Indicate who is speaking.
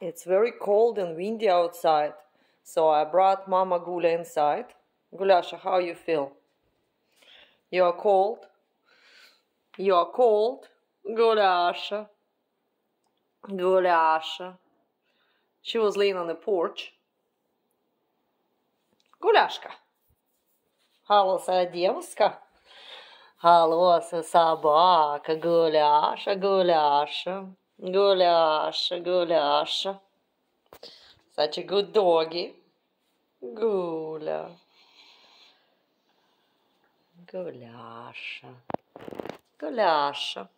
Speaker 1: It's very cold and windy outside, so I brought Mama Gulya inside. Gulasha, how you feel? You are cold? You are cold? Gulasha. Gulasha. She was laying on the porch. Гуляшка. Hello, девушка. Hello, собака, гуляша, гуляша. Gulasha, Gulasha. Such a good doggy. Gulya. Gulasha. Gulasha.